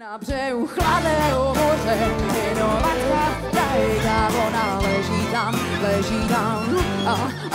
Na břehu chladného moře, idolatka, ta ona leží tam, leží tam, a.